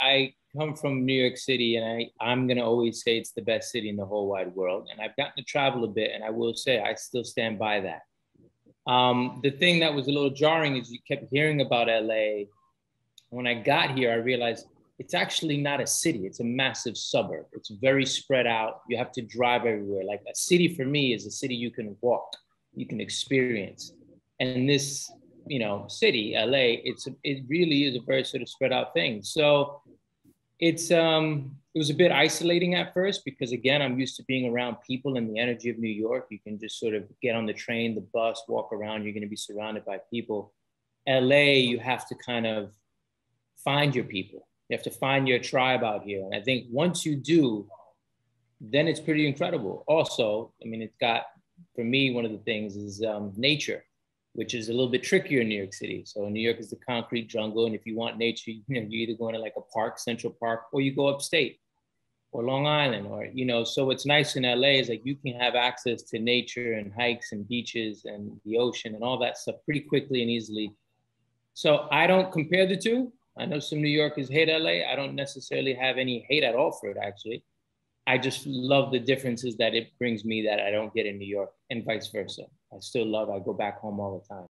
I come from New York City, and I, I'm going to always say it's the best city in the whole wide world. And I've gotten to travel a bit, and I will say I still stand by that. Um, the thing that was a little jarring is you kept hearing about LA. When I got here, I realized it's actually not a city, it's a massive suburb. It's very spread out. You have to drive everywhere. Like a city for me is a city you can walk, you can experience. And this, you know, city, LA, it's it really is a very sort of spread out thing. So it's um it was a bit isolating at first because again i'm used to being around people and the energy of new york. You can just sort of get on the train the bus walk around. You're going to be surrounded by people. La you have to kind of find your people. You have to find your tribe out here. And i think once you do then it's pretty incredible. Also i mean it's got for me one of the things is um, nature which is a little bit trickier in New York City. So New York is the concrete jungle, and if you want nature, you know, you either go into like a park, Central Park, or you go upstate, or Long Island, or you know. So what's nice in LA is like you can have access to nature and hikes and beaches and the ocean and all that stuff pretty quickly and easily. So I don't compare the two. I know some New Yorkers hate LA. I don't necessarily have any hate at all for it, actually. I just love the differences that it brings me that I don't get in New York and vice versa. I still love, I go back home all the time.